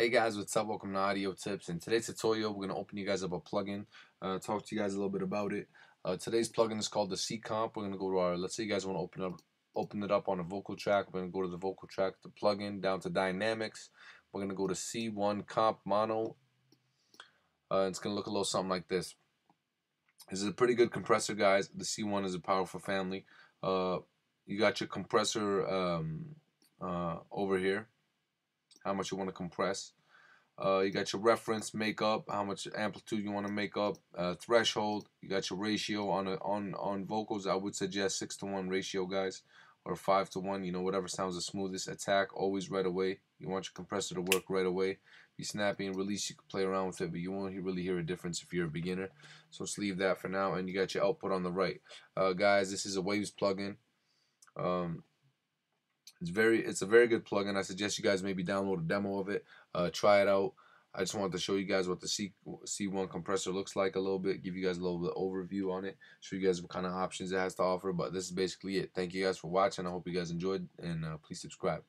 Hey guys, what's up? Welcome to Audio Tips. In today's tutorial, we're going to open you guys up a plugin, uh, talk to you guys a little bit about it. Uh, today's plugin is called the C Comp. We're going to go to our, let's say you guys want to open up open it up on a vocal track. We're going to go to the vocal track, the plugin, down to Dynamics. We're going to go to C1 Comp Mono. Uh, it's going to look a little something like this. This is a pretty good compressor, guys. The C1 is a powerful family. Uh, you got your compressor um, uh, over here how much you want to compress. Uh, you got your reference makeup, how much amplitude you want to make up, uh, threshold. You got your ratio on a, on on vocals. I would suggest six to one ratio, guys, or five to one. You know, whatever sounds the smoothest. Attack always right away. You want your compressor to work right away. Be snappy and release. You can play around with it, but you won't really hear a difference if you're a beginner. So let's leave that for now. And you got your output on the right, uh, guys. This is a Waves plugin. Um, it's very, it's a very good plugin. I suggest you guys maybe download a demo of it, uh, try it out. I just wanted to show you guys what the C C1 compressor looks like a little bit, give you guys a little bit overview on it, show you guys what kind of options it has to offer. But this is basically it. Thank you guys for watching. I hope you guys enjoyed, and uh, please subscribe.